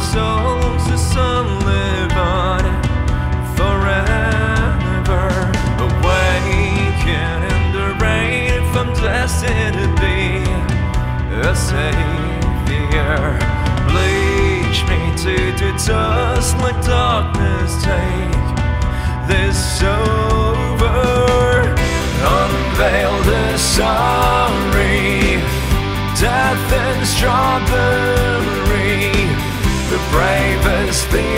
souls, the sun live on forever. Awaken in the rain if I'm destined to be a savior. Bleach me to the dust, let darkness take this over. Unveil the sorry, death and strawberry. Bravest, the